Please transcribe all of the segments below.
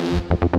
You should have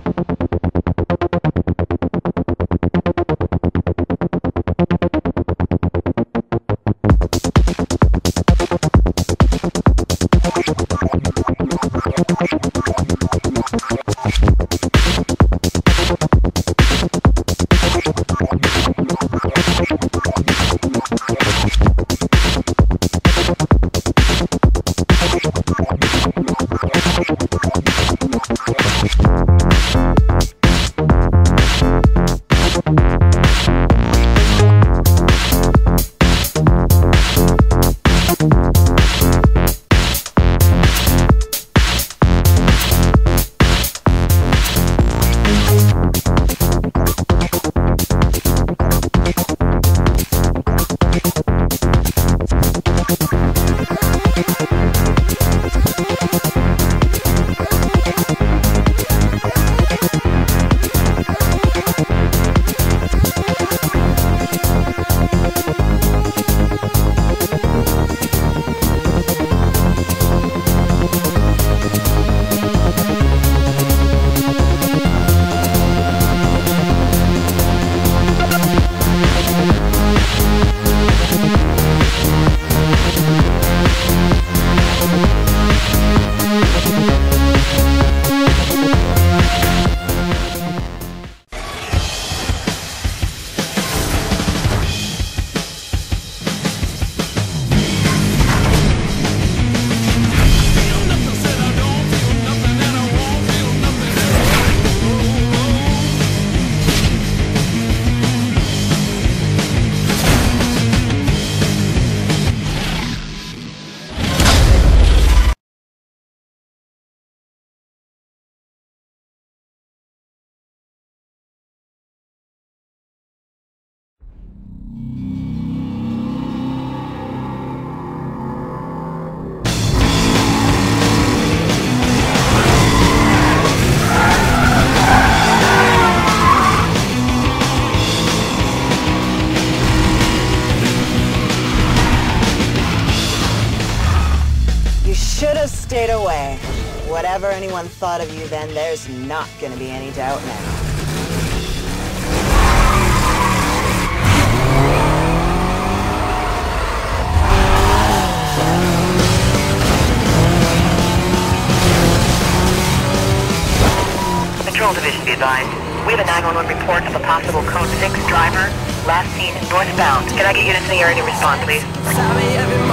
stayed away. Whatever anyone thought of you then, there's not gonna be any doubt now. Patrol Division be advised. We have a 911 report of a possible Code 6 driver, last seen northbound. Can I get units in the area to respond, please?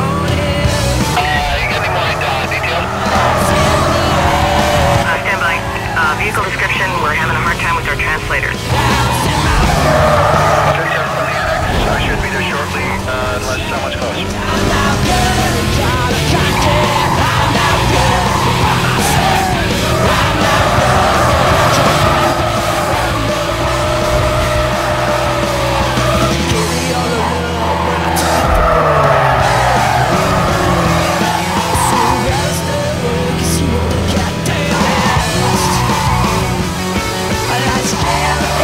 Hello.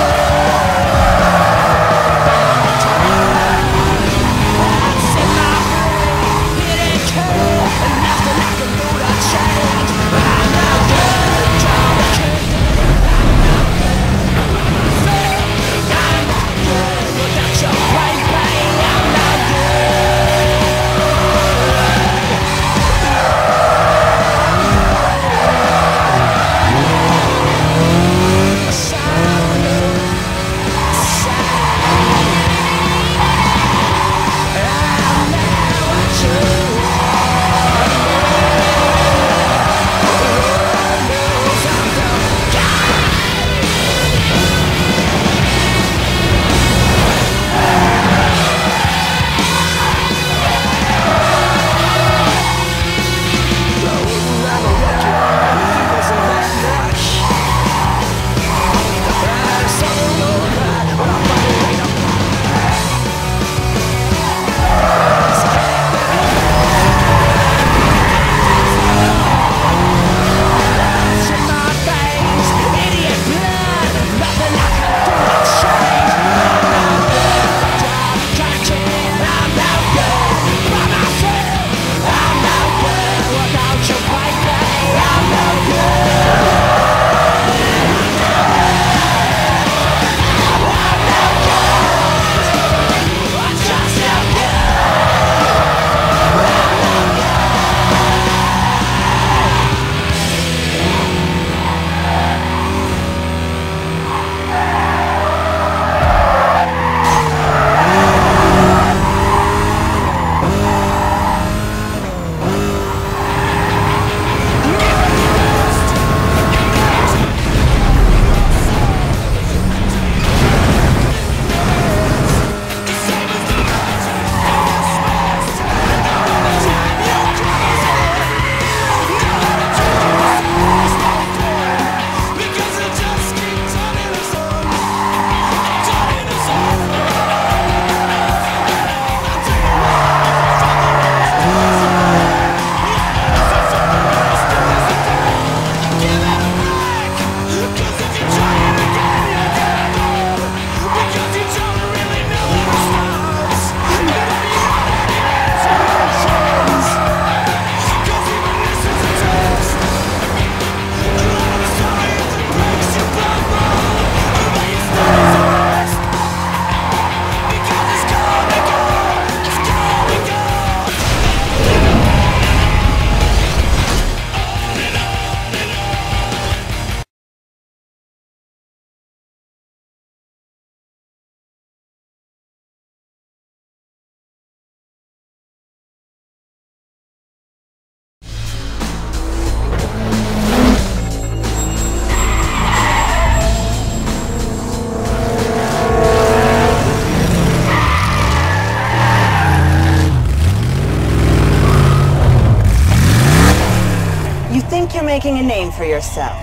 Making a name for yourself.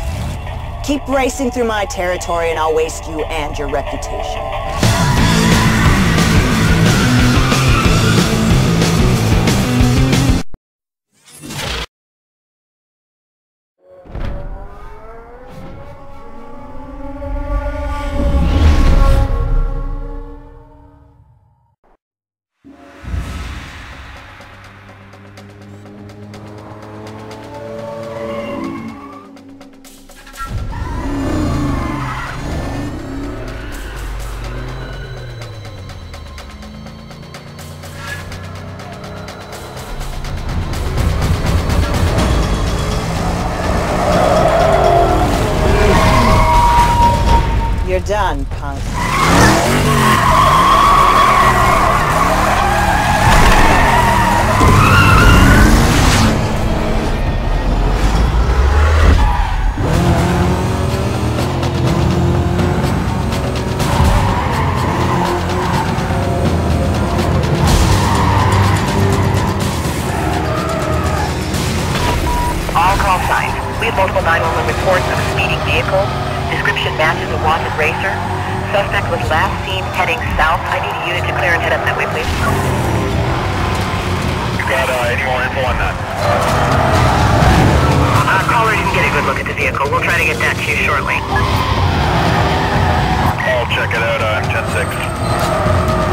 Keep racing through my territory and I'll waste you and your reputation. Done, punk. matches a wanted racer. Suspect was last seen heading south. I need a unit to clear and head up that way, please. You got uh, any more info on that? Uh, caller didn't get a good look at the vehicle. We'll try to get that to you shortly. I'll check it out on uh, 10-6.